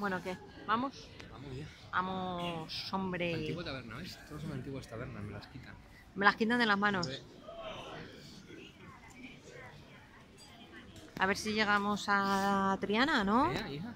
Bueno, ¿qué? ¿Vamos? Ah, Vamos ya. Vamos, hombre. Antigua taberna, ¿ves? Todas son antiguas tabernas, me las quitan. Me las quitan de las manos. A ver si llegamos a Triana, ¿no? Hija.